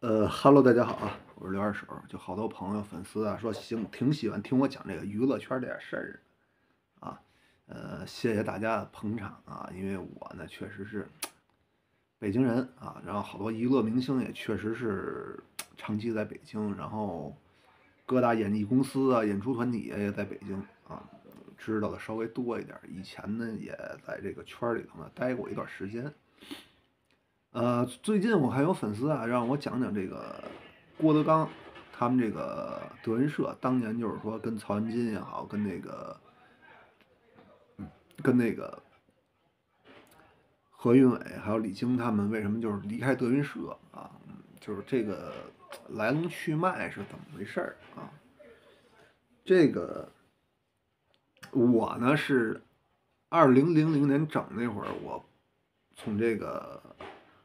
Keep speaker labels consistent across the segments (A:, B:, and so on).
A: 呃哈喽，大家好啊，我是刘二手。就好多朋友、粉丝啊，说行，挺喜欢听我讲这个娱乐圈这点事儿啊。呃，谢谢大家捧场啊，因为我呢确实是北京人啊，然后好多娱乐明星也确实是长期在北京，然后各大演艺公司啊、演出团体也在北京啊，知道的稍微多一点。以前呢也在这个圈里头呢待过一段时间。呃，最近我还有粉丝啊，让我讲讲这个郭德纲他们这个德云社当年就是说跟曹云金也好，跟那个，嗯跟那个何云伟还有李菁他们为什么就是离开德云社啊？就是这个来龙去脉是怎么回事儿啊？这个我呢是二零零零年整那会儿，我从这个。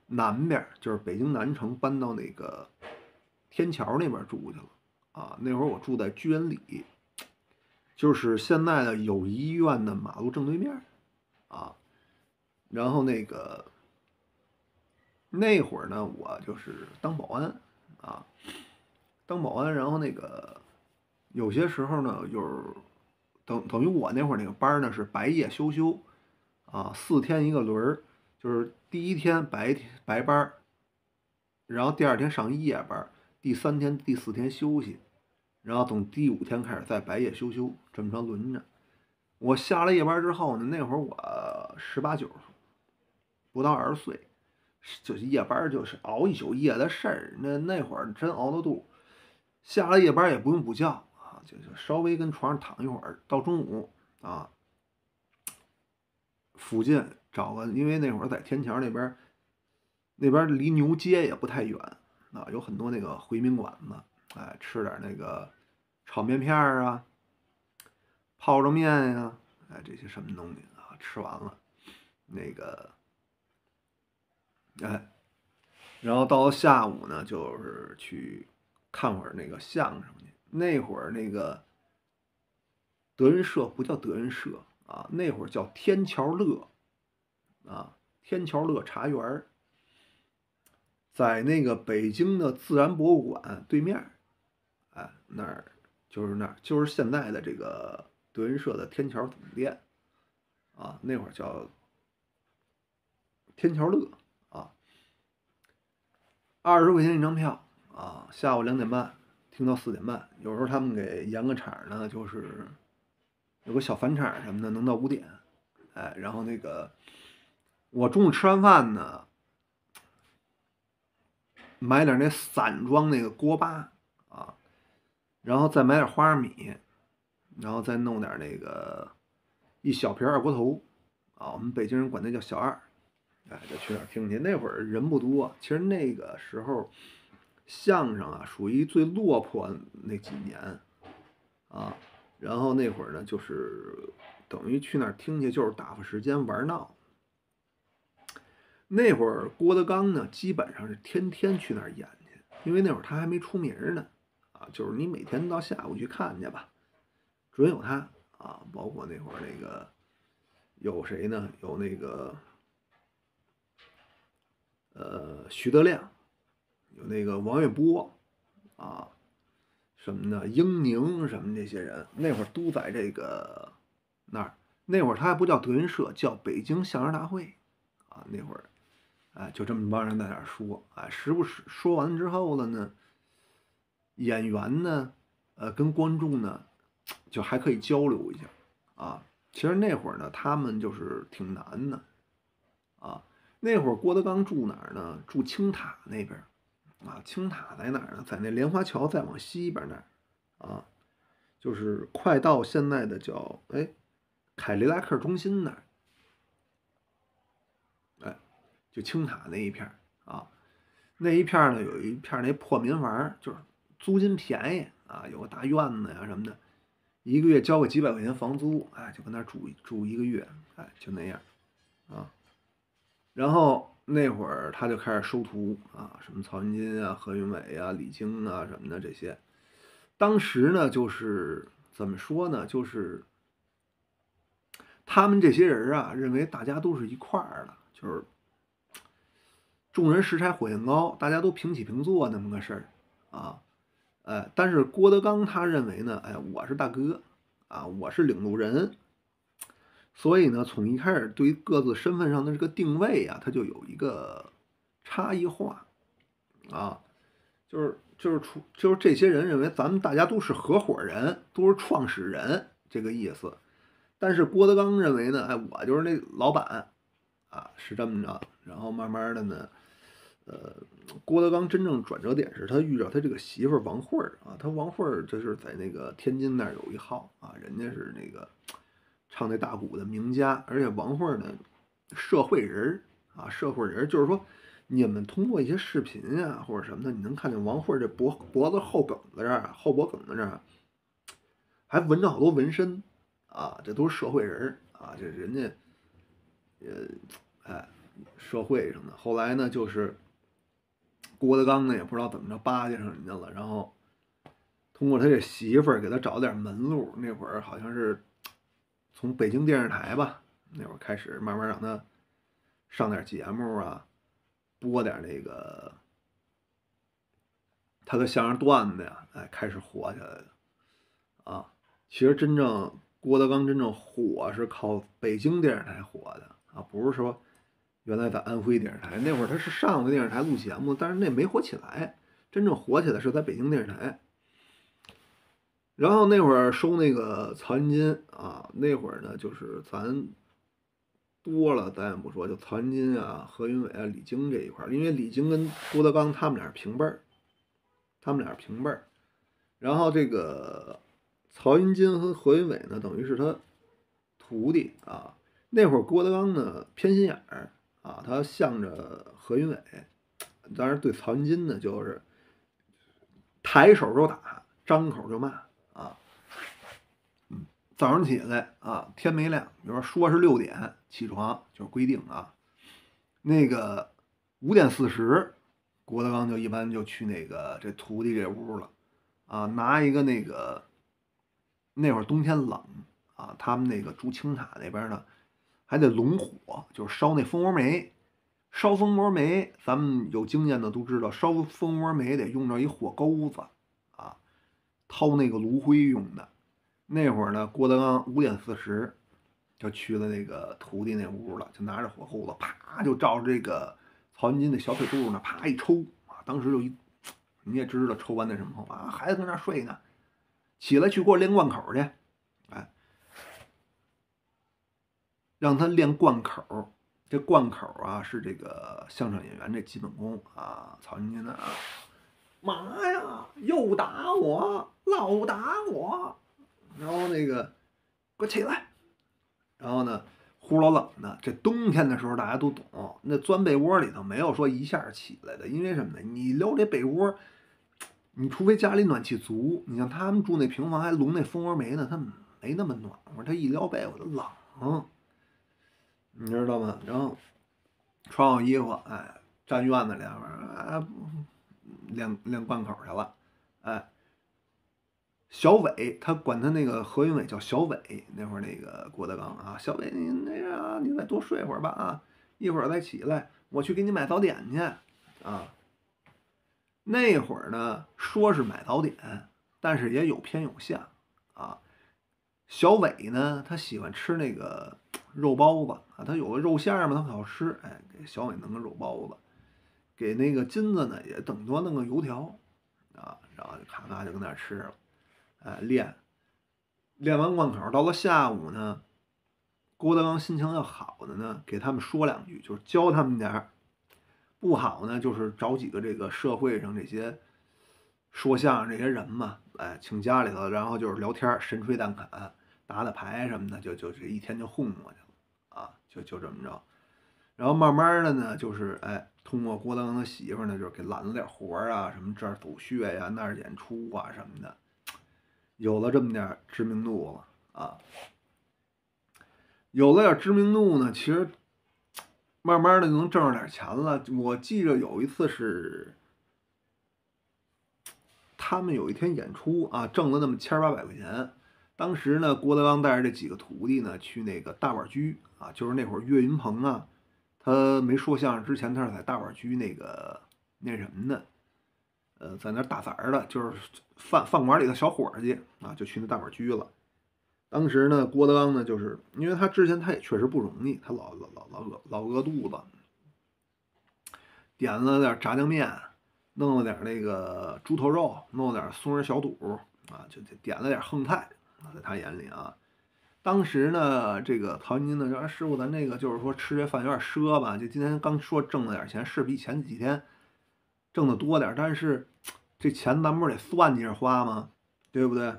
A: 南边就是北京南城，搬到那个天桥那边住去了啊。那会儿我住在居仁里，就是现在的友谊医院的马路正对面啊。然后那个那会儿呢，我就是当保安啊，当保安。然后那个有些时候呢，就是等等于我那会儿那个班呢是白夜休休啊，四天一个轮儿。就是第一天白天白班然后第二天上夜班第三天、第四天休息，然后等第五天开始再白夜休休，这么着轮着。我下了夜班之后呢，那会儿我十八九，不到二十岁，就是夜班就是熬一宿夜的事儿。那那会儿真熬得住，下了夜班也不用补觉啊，就就稍微跟床上躺一会儿，到中午啊，附近。找个，因为那会儿在天桥那边，那边离牛街也不太远啊，有很多那个回民馆子，哎，吃点那个炒面片儿啊，泡着面呀，哎，这些什么东西啊，吃完了，那个，哎，然后到了下午呢，就是去看会儿那个相声去。那会儿那个德云社不叫德云社啊，那会儿叫天桥乐。啊，天桥乐茶园在那个北京的自然博物馆对面哎，那儿就是那儿，就是现在的这个德云社的天桥总店，啊，那会儿叫天桥乐啊，二十块钱一张票啊，下午两点半听到四点半，有时候他们给延个场呢，就是有个小返场什么的，能到五点，哎，然后那个。我中午吃完饭呢，买点那散装那个锅巴啊，然后再买点花生米，然后再弄点那个一小瓶二锅头啊，我们北京人管那叫小二，哎，就去那儿听去。那会儿人不多，其实那个时候相声啊属于最落魄那几年，然后那会儿呢就是等于去那儿听去就是打发时间玩闹。那会儿郭德纲呢，基本上是天天去那儿演去，因为那会儿他还没出名呢，啊，就是你每天到下午去看去吧，准有他啊。包括那会儿那个有谁呢？有那个呃徐德亮，有那个王月波啊什么的，英宁什么这些人，那会儿都在这个那儿。那会儿他还不叫德云社，叫北京相声大会啊。那会儿。哎，就这么帮人在那儿说，哎，时不时说完之后了呢，演员呢，呃，跟观众呢，就还可以交流一下，啊，其实那会儿呢，他们就是挺难的，啊，那会儿郭德纲住哪儿呢？住青塔那边，啊，青塔在哪儿呢？在那莲花桥再往西边那儿，啊，就是快到现在的叫哎，凯迪拉克中心那儿。就青塔那一片啊，那一片呢有一片那破民房，就是租金便宜啊，有个大院子呀什么的，一个月交个几百块钱房租，哎，就跟那儿住住一个月，哎，就那样啊。然后那会儿他就开始收徒啊，什么曹云金啊、何云伟啊、李菁啊什么的这些。当时呢，就是怎么说呢，就是他们这些人啊，认为大家都是一块儿的，就是。众人拾柴火焰高，大家都平起平坐那么个事儿啊。哎，但是郭德纲他认为呢，哎，我是大哥啊，我是领路人，所以呢，从一开始对于各自身份上的这个定位啊，他就有一个差异化啊，就是就是出就是这些人认为咱们大家都是合伙人，都是创始人这个意思，但是郭德纲认为呢，哎，我就是那老板啊，是这么着，然后慢慢的呢。呃，郭德纲真正转折点是他遇着他这个媳妇王慧儿啊，他王慧儿就是在那个天津那儿有一号啊，人家是那个唱那大鼓的名家，而且王慧呢，社会人啊，社会人就是说，你们通过一些视频啊或者什么的，你能看见王慧这脖脖子后梗子这儿，后脖梗子这儿还纹着好多纹身啊，这都是社会人啊，这人家呃，哎，社会上的。后来呢，就是。郭德纲呢也不知道怎么着巴结上人家了，然后通过他这媳妇儿给他找点门路。那会儿好像是从北京电视台吧，那会儿开始慢慢让他上点节目啊，播点那个他的相声段子呀，哎，开始火起来了啊。其实真正郭德纲真正火是靠北京电视台火的啊，不是说。原来在安徽电视台那会儿，他是上过电视台录节目，但是那没火起来。真正火起来是在北京电视台。然后那会儿收那个曹云金啊，那会儿呢就是咱多了，咱也不说，就曹云金啊、何云伟啊、李菁这一块儿，因为李菁跟郭德纲他们俩是平辈儿，他们俩是平辈儿。然后这个曹云金和何云伟呢，等于是他徒弟啊。那会儿郭德纲呢偏心眼儿。啊，他向着何云伟，当然对曹云金呢，就是抬手就打，张口就骂。早上起来啊，天没亮，比如说说是六点起床，就是规定啊。那个五点四十，郭德纲就一般就去那个这徒弟这屋了，啊，拿一个那个那会儿冬天冷啊，他们那个住青塔那边呢。还得拢火，就是烧那蜂窝煤。烧蜂窝煤，咱们有经验的都知道，烧蜂窝煤得用着一火钩子啊，掏那个炉灰用的。那会儿呢，郭德纲五点四十就去了那个徒弟那屋了，就拿着火钩子，啪就照着这个曹云金的小腿肚那啪一抽啊，当时就一，你也知道抽完那什么后啊，孩子搁那睡呢，起来去给我练贯口去。哎让他练贯口，这贯口啊是这个相声演员这基本功啊。曹云金呢，妈呀，又打我，老打我，然后那个，给我起来，然后呢，呼噜冷的，这冬天的时候大家都懂，那钻被窝里头没有说一下起来的，因为什么呢？你撩这被窝，你除非家里暖气足，你像他们住那平房还笼那蜂窝煤呢，他没那么暖和，他一撩被窝就冷。你知道吗？然后穿好衣服，哎，站院子里边啊，哎，练练贯口去了，哎，小伟他管他那个何云伟叫小伟，那会儿那个郭德纲啊，小伟你那个你再多睡会儿吧啊，一会儿再起来，我去给你买早点去啊。那会儿呢，说是买早点，但是也有偏有向啊。小伟呢，他喜欢吃那个。肉包子啊，他有个肉馅嘛，他好吃。哎，给小伟弄个肉包子，给那个金子呢，也等多弄个油条啊，然后就咔咔就跟那吃了。哎，练练完贯口，到了下午呢，郭德纲心情要好的呢，给他们说两句，就是教他们点儿；不好呢，就是找几个这个社会上这些说相声这些人嘛，哎，请家里头，然后就是聊天，神吹蛋侃，打打牌什么的，就就这一天就混过去了。啊，就就这么着，然后慢慢的呢，就是哎，通过郭德纲的媳妇呢，就是给揽了点活儿啊，什么这儿走穴呀，那儿演出啊什么的，有了这么点知名度了啊，有了点知名度呢，其实慢慢的就能挣着点钱了。我记着有一次是，他们有一天演出啊，挣了那么千八百块钱。当时呢，郭德纲带着这几个徒弟呢，去那个大碗居啊，就是那会儿岳云鹏啊，他没说相声之前，他是在大碗居那个那什么呢？呃，在那打杂的，就是饭饭馆里的小伙计啊，就去那大碗居了。当时呢，郭德纲呢，就是因为他之前他也确实不容易，他老老老老老饿肚子，点了点炸酱面，弄了点那个猪头肉，弄了点松仁小肚啊，就点了点横菜啊，在他眼里啊。当时呢，这个曹云金呢说：“师傅，咱这个就是说吃这饭有点奢吧？就今天刚说挣了点钱，是比前几天挣的多点，但是这钱咱不是得算计着花吗？对不对？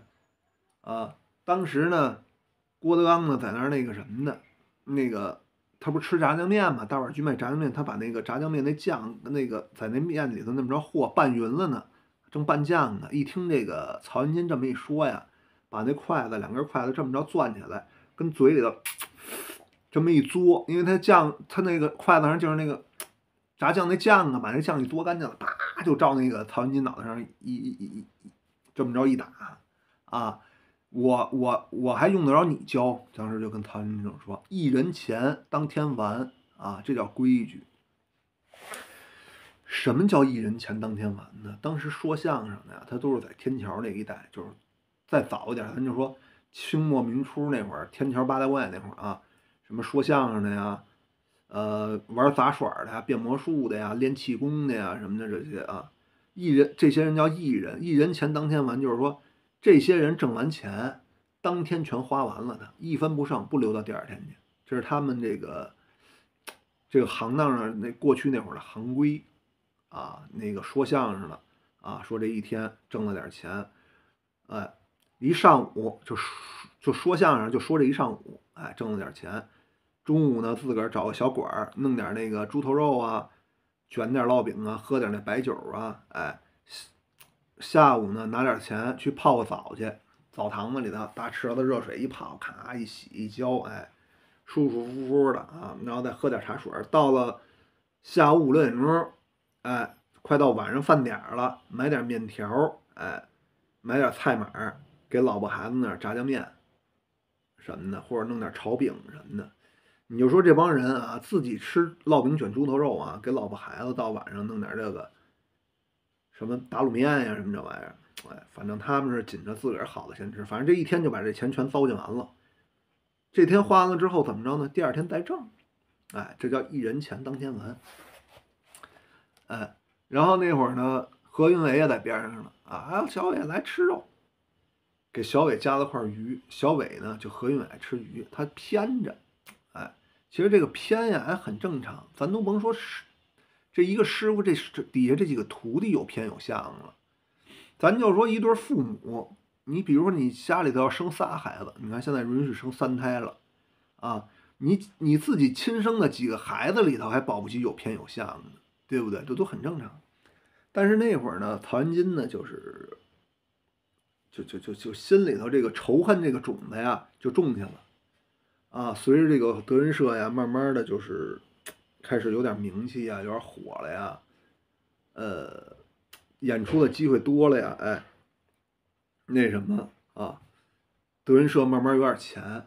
A: 啊，当时呢，郭德纲呢在那儿那个什么呢？那个他不吃炸酱面嘛，大碗去卖炸酱面，他把那个炸酱面那酱那个在那面里头那么着和拌匀了呢，正拌酱呢。一听这个曹云金这么一说呀。”把那筷子两根筷子这么着攥起来，跟嘴里头 这么一嘬，因为它酱，它那个筷子上就是那个炸酱那酱啊，把那酱一嘬干净了，啪就照那个曹云金脑袋上一一一一这么着一打啊！我我我还用得着你教？当时就跟曹云金说：“一人钱当天完啊，这叫规矩。什么叫一人钱当天完呢？当时说相声的呀，他都是在天桥那一带，就是。”再早一点，咱就说清末明初那会儿，天桥八大怪那会儿啊，什么说相声的呀，呃，玩杂耍的呀，变魔术的呀，练气功的呀，什么的这些啊，艺人，这些人叫艺人，艺人钱当天完，就是说这些人挣完钱，当天全花完了的，一分不剩，不留到第二天去，这是他们这个这个行当上那过去那会儿的行规啊，那个说相声的啊，说这一天挣了点钱，哎。一上午就说就说相声，就说这一上午，哎，挣了点钱。中午呢，自个儿找个小馆儿，弄点那个猪头肉啊，卷点烙饼啊，喝点那白酒啊，哎。下午呢，拿点钱去泡个澡去，澡堂子里头大池子热水一泡，咔一洗一浇，哎，舒舒服服的啊。然后再喝点茶水。到了下午五六点钟，哎，快到晚上饭点了，买点面条，哎，买点菜码。给老婆孩子那炸酱面什么的，或者弄点炒饼什么的，你就说这帮人啊，自己吃烙饼卷猪头肉啊，给老婆孩子到晚上弄点这个什么打卤面呀什么这玩意儿，哎，反正他们是紧着自个儿好的先吃，反正这一天就把这钱全糟践完了。这天花完了之后怎么着呢？第二天再挣，哎，这叫一人钱当天完。哎，然后那会儿呢，何云伟也在边上呢，啊，小伟来吃肉。给小伟夹了块鱼，小伟呢就何云伟爱吃鱼，他偏着，其实这个偏呀，还很正常，咱都甭说师，这一个师傅这这底下这几个徒弟有偏有向了，咱就说一对父母，你比如说你家里头要生仨孩子，你看现在允许生三胎了，啊，你你自己亲生的几个孩子里头还保不齐有偏有向呢，对不对？这都很正常，但是那会儿呢，曹云金呢就是。就就就就心里头这个仇恨这个种子呀，就种下了，啊，随着这个德云社呀，慢慢的就是开始有点名气呀，有点火了呀，呃，演出的机会多了呀，哎，那什么啊，德云社慢慢有点钱，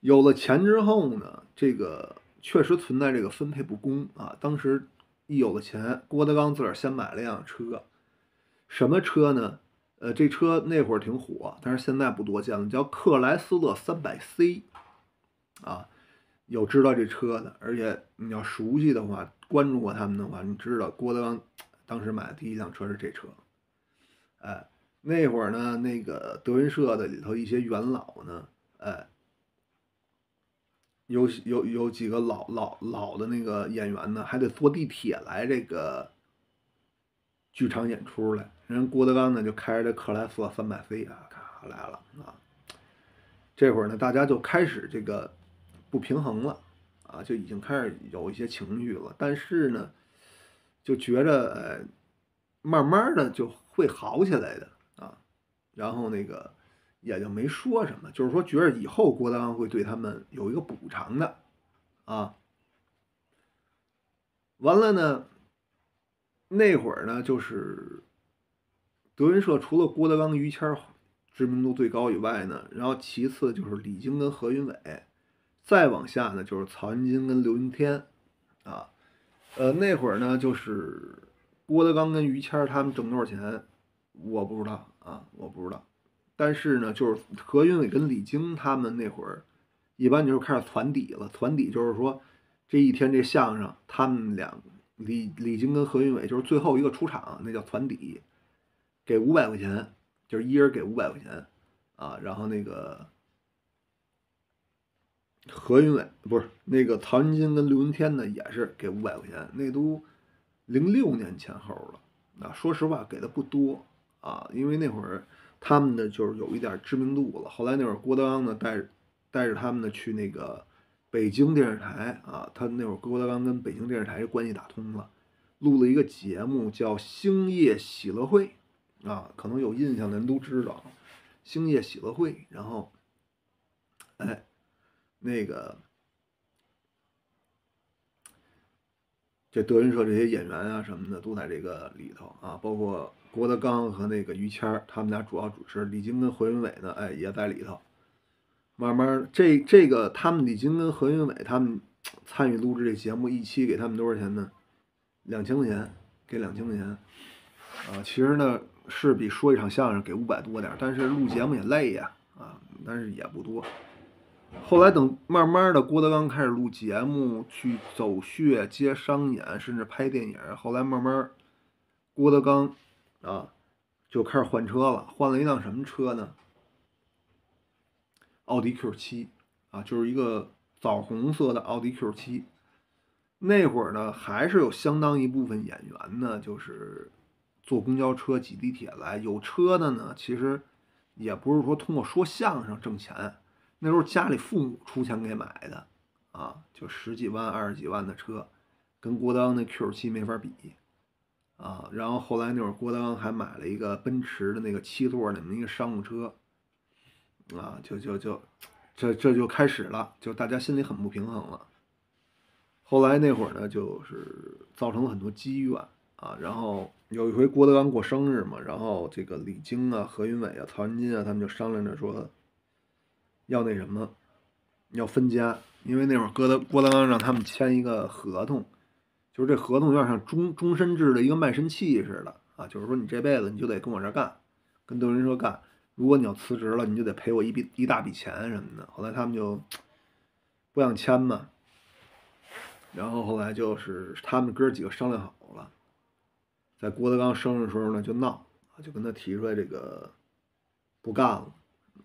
A: 有了钱之后呢，这个确实存在这个分配不公啊。当时一有了钱，郭德纲自个儿先买了一辆车，什么车呢？呃，这车那会儿挺火，但是现在不多见了，叫克莱斯勒三百 C，啊，有知道这车的，而且你要熟悉的话，关注过他们的话，你知道郭德纲当时买的第一辆车是这车，哎，那会儿呢，那个德云社的里头一些元老呢，哎，有有有几个老老老的那个演员呢，还得坐地铁来这个剧场演出来。人郭德纲呢，就开着这克莱斯勒三百 C 啊，咔来了啊。这会儿呢，大家就开始这个不平衡了啊，就已经开始有一些情绪了。但是呢，就觉着呃，慢慢的就会好起来的啊。然后那个也就没说什么，就是说觉着以后郭德纲会对他们有一个补偿的啊。完了呢，那会儿呢，就是。德云社除了郭德纲、于谦知名度最高以外呢，然后其次就是李菁跟何云伟，再往下呢就是曹云金跟刘云天，啊。呃，那会儿呢，就是郭德纲跟于谦他们挣多少钱，我不知道啊，我不知道。但是呢，就是何云伟跟李菁他们那会儿，一般就是开始攒底了。攒底就是说，这一天这相声，他们俩李李菁跟何云伟就是最后一个出场，那叫攒底，给五百块钱，就是一人给五百块钱啊。然后那个何云伟不是那个曹云金跟刘云天呢，也是给五百块钱，那都零六年前后了啊。说实话，给的不多啊，因为那会儿。他们呢，就是有一点知名度了。后来那会儿，郭德纲呢带带着他们呢去那个北京电视台啊，他那会儿郭德纲跟北京电视台关系打通了，录了一个节目叫《星夜喜乐会》啊，可能有印象的人都知道《星夜喜乐会》。然后，哎，那个这德云社这些演员啊什么的都在这个里头啊，包括。郭德纲和那个于谦儿，他们俩主要主持。李菁跟何云伟呢，哎，也在里头。慢慢，这这个他们李菁跟何云伟他们参与录制这节目，一期给他们多少钱呢？两千块钱，给两千块钱。啊，其实呢是比说一场相声给五百多点，但是录节目也累呀，啊，但是也不多。后来等慢慢的，郭德纲开始录节目，去走穴、接商演，甚至拍电影。后来慢慢，郭德纲。啊，就开始换车了，换了一辆什么车呢？奥迪 Q 七啊，就是一个枣红色的奥迪 Q 七。那会儿呢，还是有相当一部分演员呢，就是坐公交车、挤地铁来。有车的呢，其实也不是说通过说相声挣钱，那时候家里父母出钱给买的啊，就十几万、二十几万的车，跟郭德纲那 Q 七没法比。啊，然后后来那会儿，郭德纲还买了一个奔驰的那个七座那么一个商务车，啊，就就就，这这就开始了，就大家心里很不平衡了。后来那会儿呢，就是造成了很多积怨啊。然后有一回郭德纲过生日嘛，然后这个李菁啊、何云伟啊、曹云金啊，他们就商量着说，要那什么，要分家，因为那会儿郭德郭德纲让他们签一个合同。就是这合同有点像终终身制的一个卖身契似的啊，就是说你这辈子你就得跟我这干，跟德云社干。如果你要辞职了，你就得赔我一笔一大笔钱什么的。后来他们就不想签嘛，然后后来就是他们哥几个商量好了，在郭德纲生日的时候呢就闹，就跟他提出来这个不干了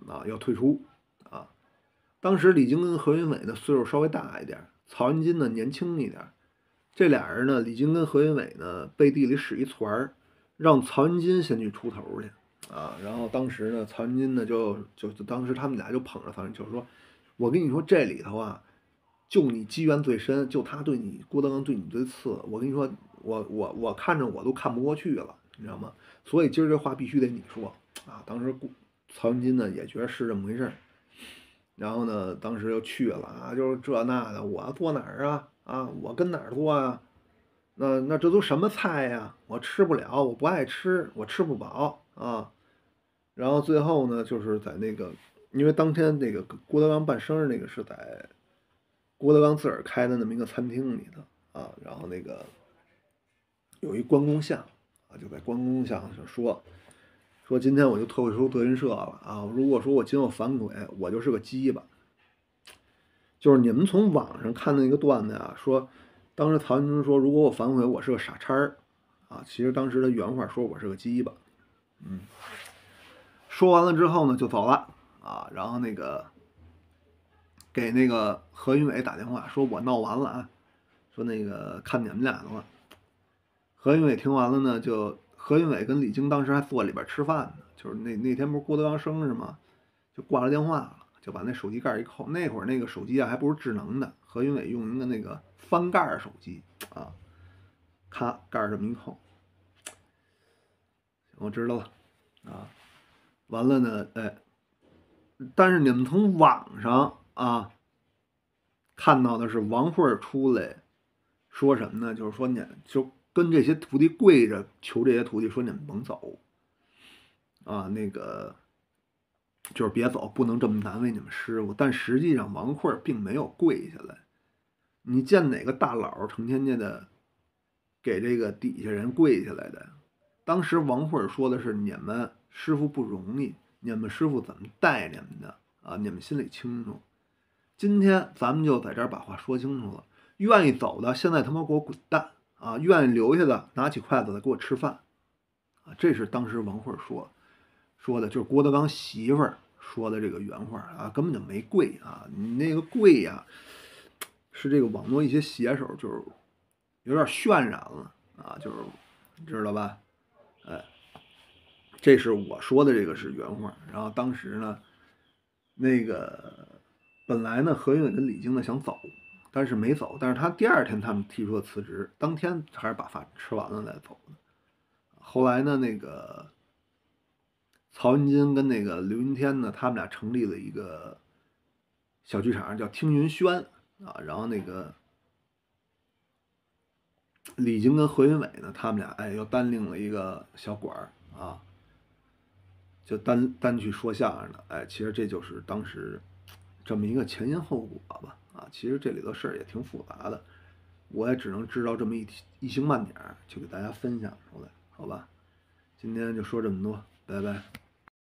A: 啊，要退出。当时李菁跟何云伟呢岁数稍微大一点，曹云金呢年轻一点。这俩人呢，李菁跟何云伟呢，背地里使一团儿，让曹云金先去出头去啊。然后当时呢，曹云金呢就就当时他们俩就捧着曹云，就是说，我跟你说这里头啊，就你机缘最深，就他对你郭德纲对你最次。我跟你说，我我我看着我都看不过去了，你知道吗？所以今儿这话必须得你说啊。当时曹云金呢也觉得是这么回事儿，然后呢，当时就去了啊，就是这那的，我坐哪儿啊？啊，我跟哪儿坐啊？那那这都什么菜呀？我吃不了，我不爱吃，我吃不饱啊。然后最后呢，就是在那个，因为当天那个郭德纲办生日那个是在郭德纲自个儿开的那么一个餐厅里头啊。然后那个有一关公像啊，就在关公像上说说今天我就退出德云社了啊。如果说我今后反悔，我就是个鸡巴。就是你们从网上看那个段子啊，说当时曹云金说，如果我反悔，我是个傻叉儿啊。其实当时的原话说我是个鸡巴，嗯。说完了之后呢，就走了啊。然后那个给那个何云伟打电话，说我闹完了啊，说那个看你们俩的了。何云伟听完了呢，就何云伟跟李菁当时还坐里边吃饭呢，就是那那天不是郭德纲生日吗？就挂了电话了。就把那手机盖一扣，那会儿那个手机啊还不是智能的，何云伟用一个那个翻盖手机啊，咔盖这么一扣，我知道了啊，完了呢，哎，但是你们从网上啊看到的是王慧出来说什么呢？就是说你就跟这些徒弟跪着求这些徒弟说你们甭走啊，那个。就是别走，不能这么难为你们师傅。但实际上，王慧并没有跪下来，你见哪个大佬成天天的给这个底下人跪下来的？当时王慧说的是：“你们师傅不容易，你们师傅怎么带你们的啊？你们心里清楚。今天咱们就在这儿把话说清楚了。愿意走的，现在他妈给我滚蛋啊！愿意留下的，拿起筷子来给我吃饭啊！这是当时王慧说说的，就是郭德纲媳妇儿说的这个原话啊，根本就没跪啊！你那个跪呀。”是这个网络一些写手就是有点渲染了啊，就是知道吧？哎，这是我说的这个是原话。然后当时呢，那个本来呢何云伟跟李菁呢想走，但是没走。但是他第二天他们提出了辞职，当天还是把饭吃完了再走的。后来呢，那个曹云金跟那个刘云天呢，他们俩成立了一个小剧场，叫听云轩。啊，然后那个李菁跟何云伟呢，他们俩哎又单另了一个小馆儿啊，就单单去说相声的，哎，其实这就是当时这么一个前因后果吧，啊，其实这里头事儿也挺复杂的，我也只能知道这么一一星半点，就给大家分享出来，好吧，今天就说这么多，拜拜。